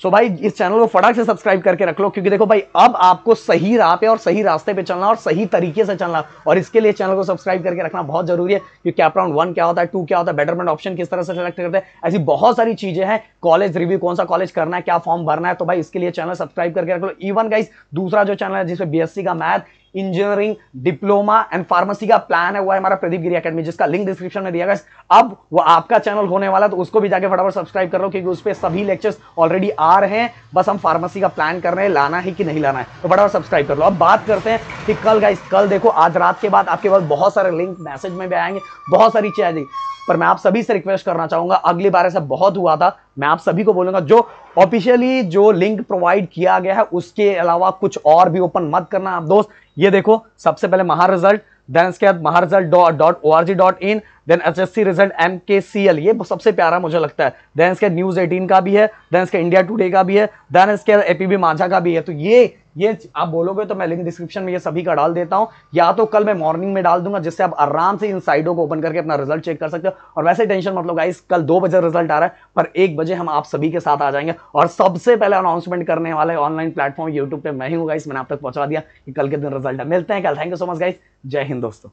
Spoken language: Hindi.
सो भाई, इस चैनल को फटाक से सब्सक्राइब करके रख लो, क्योंकि देखो भाई, अब आपको सही राह पे और सही रास्ते पे चलना और सही तरीके से चलना, और इसके लिए चैनल को सब्सक्राइब करके रखना बहुत ज़रूरी है, क्योंकि कैप राउंड वन क्या होता है टू क्या होता है बेटरमेंट ऑप्शन किस तरह से सेलेक्ट करते हैं, ऐसी बहुत सारी चीज़ें हैं कॉलेज रिव्यू कौन सा कॉलेज करना है, क्या फॉर्म भरना है तो भाई इसके लिए चैनल सब्सक्राइब करके रख लो। इवन गाइस दूसरा जो चैनल है जिसमें बीएससी का math engineering diploma and pharmacy का प्लान है, वो है हमारा प्रदीप गिरी अकेडमी जिसका लिंक डिस्क्रिप्शन में दिया गया अब वो आपका चैनल होने वाला तो उसको भी जाके फटाफट सब्सक्राइब कर लो, क्योंकि उस पर सभी लेक्चर्स ऑलरेडी आ रहे हैं। बस हम फार्मेसी का प्लान कर रहे हैं, लाना है कि नहीं लाना है तो फटाफट सब्सक्राइब कर लो। अब बात करते हैं कि कल गाइस कल देखो, आज रात के बाद आपके पास बहुत सारे लिंक मैसेज में भी आएँगे, बहुत सारी चीज़ें आएँगी। पर मैं आप सभी से रिक्वेस्ट करना चाहूँगा, अगली बार ऐसा बहुत हुआ था, मैं आप सभी को बोलूँगा, जो ऑफिशियली जो लिंक प्रोवाइड किया गया है, उसके अलावा कुछ और भी ओपन मत करना, आप दोस्त। ये देखो, सबसे पहले महा रिज़ल्ट देन इसके बाद Maha result dot O R G dot in then H S C result M K C L ये सबसे प्यारा मुझे लगता है। देन इसके न्यूज़ एटीन का भी है देन इसके इंडिया टुडे का भी है देन इसके एपीबी माझा का भी है। तो ये ये आप बोलोगे तो मैं लिंक डिस्क्रिप्शन में ये सभी का डाल देता हूँ। या तो कल मैं मॉर्निंग में डाल दूँगा, जिससे आप आराम से इन साइडों को ओपन करके अपना रिज़ल्ट चेक कर सकते हो। और वैसे टेंशन मतलब गाइस कल दो बजे रिज़ल्ट आ रहा है, पर एक बजे हम आप सभी के साथ आ जाएँगे। और सबसे पहले अनाउंसमेंट करने वाले ऑनलाइन प्लेटफॉर्म यूट्यूब पर मैं ही हूँ गाइस मैंने आप तक पहुँचा दिया कि कल के दिन रिज़ल्ट है। मिलते हैं, कल। Thank you so much guys जय हिंद दोस्तों।